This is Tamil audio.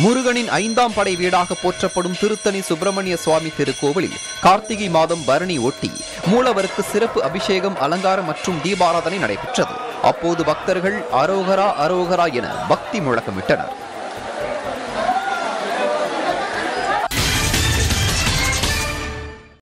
முருகனின் ஐந்தாம் படை வீடாக போற்றப்படும் திருத்தணி சுப்பிரமணிய சுவாமி திருக்கோவிலில் கார்த்திகை மாதம் பரணி ஒட்டி மூலவருக்கு சிறப்பு அபிஷேகம் அலங்காரம் மற்றும் தீபாராதனை நடைபெற்றது. அப்போது பக்தர்கள் அரோகரா அரோகரா என பக்தி முழக்கமிட்டனர்.